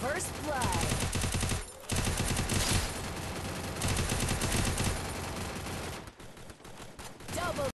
First blood.